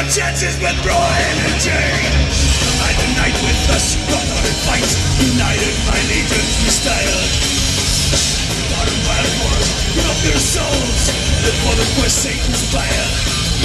our chances with Brian and Jane. And the night with us, what not in fight, united by legions we styled. Modern wild wars, give up your souls, live for the quest Satan's fire.